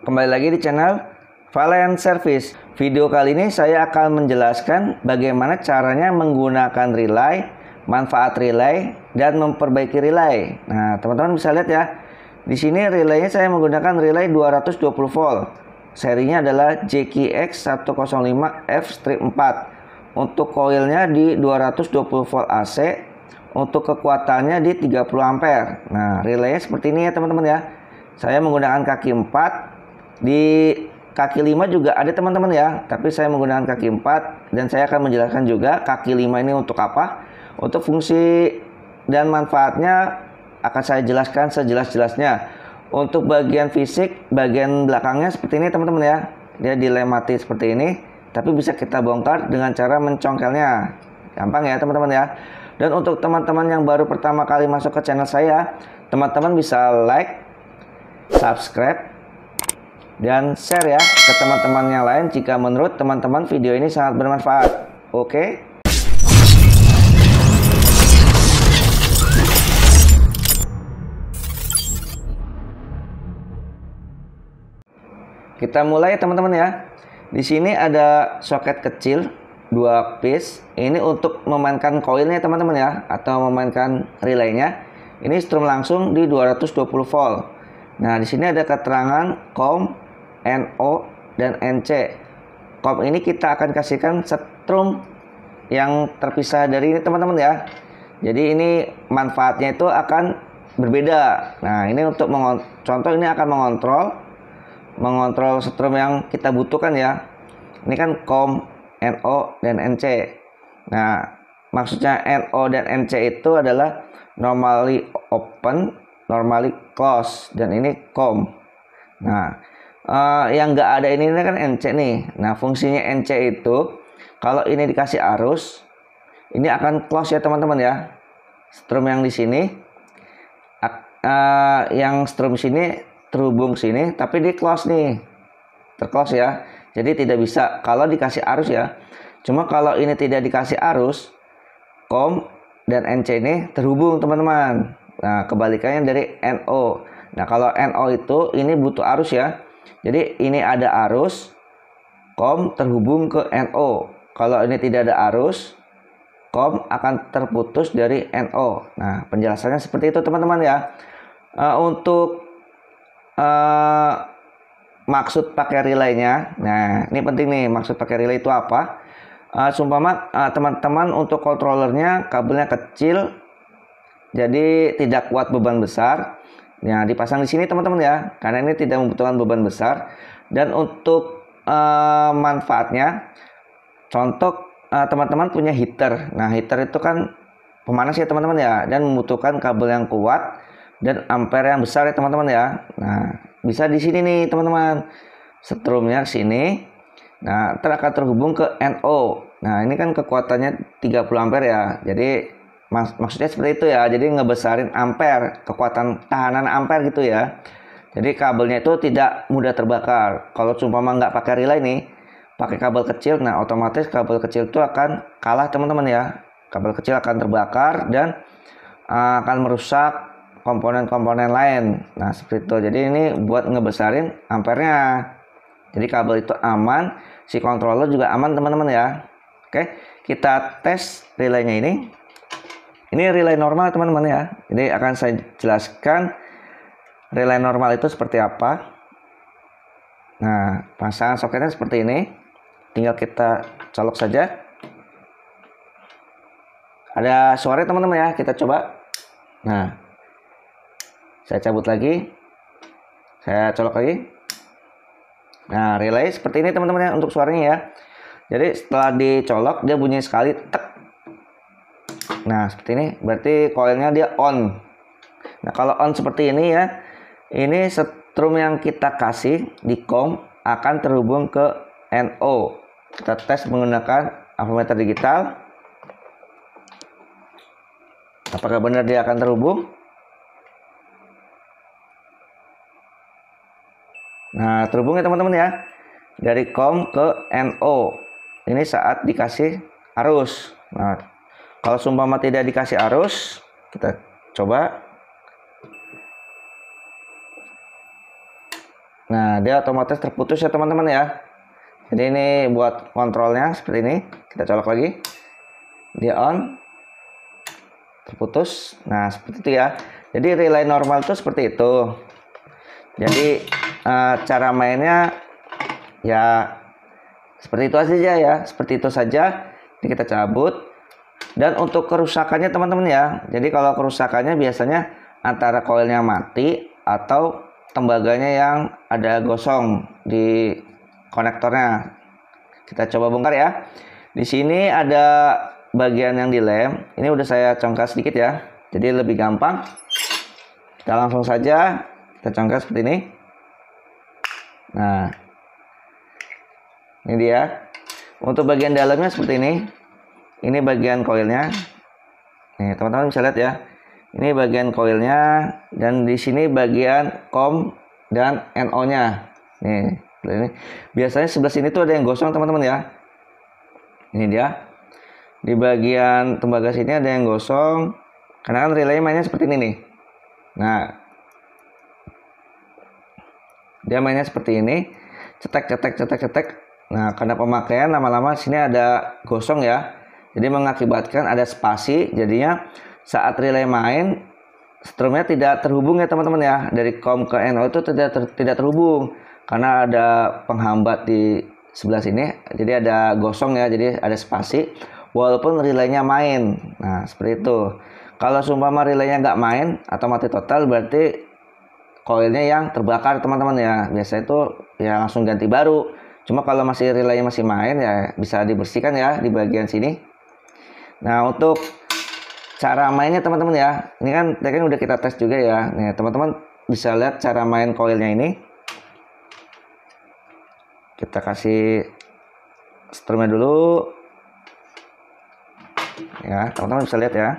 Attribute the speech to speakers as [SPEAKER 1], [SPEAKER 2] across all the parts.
[SPEAKER 1] Kembali lagi di channel Valiant Service. Video kali ini saya akan menjelaskan bagaimana caranya menggunakan relay, manfaat relay, dan memperbaiki relay. Nah, teman-teman bisa lihat ya. Di sini relaynya saya menggunakan relay 220 volt. Serinya adalah JKX 105F strip 4. Untuk koilnya di 220 volt AC, untuk kekuatannya di 30 ampere. Nah, relaynya seperti ini ya teman-teman ya. Saya menggunakan kaki 4 di kaki 5 juga ada teman-teman ya, tapi saya menggunakan kaki 4 dan saya akan menjelaskan juga kaki 5 ini untuk apa? Untuk fungsi dan manfaatnya akan saya jelaskan sejelas-jelasnya. Untuk bagian fisik, bagian belakangnya seperti ini teman-teman ya. Dia dilematis seperti ini, tapi bisa kita bongkar dengan cara mencongkelnya. Gampang ya teman-teman ya. Dan untuk teman-teman yang baru pertama kali masuk ke channel saya, teman-teman bisa like, subscribe, dan share ya ke teman-teman yang lain jika menurut teman-teman video ini sangat bermanfaat. Oke? Kita mulai teman-teman ya. Di sini ada soket kecil dua piece. Ini untuk memainkan koilnya teman-teman ya atau memainkan relaynya. Ini strum langsung di 220 volt. Nah, di sini ada keterangan COM, NO, dan NC. COM ini kita akan kasihkan strum yang terpisah dari ini teman-teman ya. Jadi ini manfaatnya itu akan berbeda. Nah, ini untuk contoh ini akan mengontrol mengontrol strum yang kita butuhkan ya. Ini kan COM, NO, dan NC. Nah, maksudnya NO dan NC itu adalah normally open, normally close, dan ini COM. Nah, uh, yang nggak ada ini, ini kan NC nih. Nah, fungsinya NC itu kalau ini dikasih arus, ini akan close ya teman-teman ya. Strum yang di sini, uh, yang strum sini terhubung sini tapi di close nih. Terclose ya. Jadi tidak bisa kalau dikasih arus ya. Cuma kalau ini tidak dikasih arus COM dan NC ini terhubung teman-teman. Nah kebalikannya dari NO nah kalau NO itu ini butuh arus ya jadi ini ada arus COM terhubung ke NO kalau ini tidak ada arus COM akan terputus dari NO nah penjelasannya seperti itu teman-teman ya uh, untuk uh, maksud pakai relaynya. Nah, ini penting nih maksud pakai relay itu apa? Uh, sumpama uh, teman-teman untuk controllernya kabelnya kecil, jadi tidak kuat beban besar. Nah, dipasang di sini teman-teman ya, karena ini tidak membutuhkan beban besar. Dan untuk uh, manfaatnya, contoh teman-teman uh, punya heater. Nah, heater itu kan pemanas ya teman-teman ya, dan membutuhkan kabel yang kuat dan ampere yang besar ya teman-teman ya. Nah, bisa di sini nih teman-teman. Strumnya sini. Nah, ntar akan terhubung ke NO. Nah, ini kan kekuatannya 30 ampere ya. Jadi mak maksudnya seperti itu ya. Jadi ngebesarin ampere, kekuatan tahanan ampere gitu ya. Jadi kabelnya itu tidak mudah terbakar. Kalau mah nggak pakai relay nih, pakai kabel kecil, nah otomatis kabel kecil itu akan kalah teman-teman ya. Kabel kecil akan terbakar dan uh, akan merusak komponen-komponen lain. Nah, seperti itu. Jadi ini buat ngebesarin ampernya. Jadi kabel itu aman, si controller juga aman teman-teman ya. Oke, kita tes relaynya ini. Ini relay normal teman-teman ya. Jadi akan saya jelaskan relay normal itu seperti apa. Nah, pasangan soketnya seperti ini. Tinggal kita colok saja. Ada suara teman-teman ya, kita coba. Nah, saya cabut lagi saya colok lagi nah relay seperti ini teman-teman ya untuk suaranya ya jadi setelah dicolok dia bunyi sekali tek nah seperti ini berarti koilnya dia on nah kalau on seperti ini ya ini setrum yang kita kasih di COM akan terhubung ke NO kita tes menggunakan ampermeter digital apakah benar dia akan terhubung Nah, terhubung ya teman-teman ya. Dari COM ke NO. Ini saat dikasih arus. Nah, kalau sumpama tidak dikasih arus, kita coba. Nah, dia otomatis terputus ya teman-teman ya. Jadi ini buat kontrolnya seperti ini. Kita colok lagi. Dia on. Terputus. Nah, seperti itu ya. Jadi relay normal itu seperti itu. Jadi uh, cara mainnya ya seperti itu saja ya. Seperti itu saja. Ini kita cabut. Dan untuk kerusakannya teman-teman ya. Jadi kalau kerusakannya biasanya antara koilnya mati atau tembaganya yang ada gosong di konektornya. Kita coba bongkar ya. Di sini ada bagian yang dilem. Ini udah saya congkak sedikit ya. Jadi lebih gampang. Kita langsung saja kita congkak seperti ini. Nah. Ini dia. Untuk bagian dalamnya seperti ini. Ini bagian koilnya. Nih, teman-teman bisa lihat ya. Ini bagian koilnya dan di sini bagian kom dan NO-nya. Nih, ini. Biasanya sebelah sini tuh ada yang gosong teman-teman ya. Ini dia. Di bagian tembaga sini ada yang gosong. Karena kan relay mainnya seperti ini nih. Nah, dia mainnya seperti ini. Cetek, cetek, cetek, cetek. Nah, karena pemakaian lama-lama sini ada gosong ya. Jadi mengakibatkan ada spasi. Jadinya saat relay main strumnya tidak terhubung ya teman-teman ya. Dari COM ke NO itu tidak ter, tidak terhubung. Karena ada penghambat di sebelah sini jadi ada gosong ya jadi ada spasi walaupun relaynya main. Nah seperti itu. Kalau sumpama relaynya nggak main atau mati total berarti koilnya yang terbakar teman-teman ya. Biasa itu ya langsung ganti baru. Cuma kalau masih relaynya masih main ya bisa dibersihkan ya di bagian sini nah untuk cara mainnya teman-teman ya. Ini kan tadi kan udah kita tes juga ya. Nih teman-teman bisa lihat cara main koilnya ini. Kita kasih strumnya dulu. Ya teman-teman bisa lihat ya.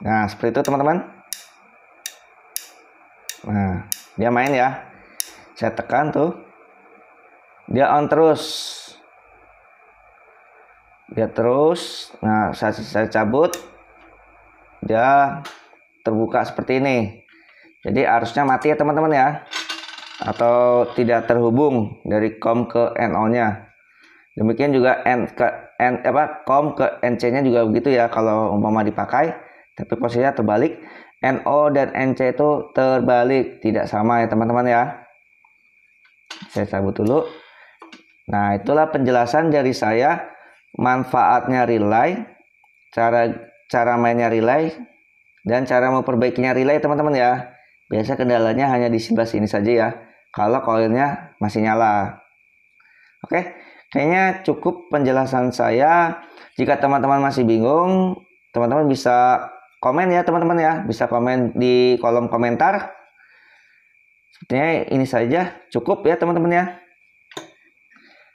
[SPEAKER 1] Nah seperti itu teman-teman. Nah dia main ya. Saya tekan tuh dia on terus. Dia terus. Nah saya, saya cabut. Dia terbuka seperti ini. Jadi arusnya mati ya teman-teman ya. Atau tidak terhubung dari COM ke NO nya. Demikian juga N ke N apa COM ke NC nya juga begitu ya kalau umpama dipakai. Tapi posisinya terbalik. NO dan NC itu terbalik. Tidak sama ya teman-teman ya. Saya cabut dulu nah itulah penjelasan dari saya manfaatnya relay, cara cara mainnya relay, dan cara memperbaikinya relay teman-teman ya. Biasa kendalanya hanya di sebelah sini saja ya. Kalau koilnya masih nyala. Oke, kayaknya cukup penjelasan saya. Jika teman-teman masih bingung, teman-teman bisa komen ya teman-teman ya. Bisa komen di kolom komentar. Sepertinya ini saja cukup ya teman-teman ya.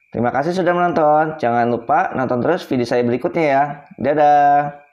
[SPEAKER 1] Terima kasih sudah menonton. Jangan lupa nonton terus video saya berikutnya ya. Dadah.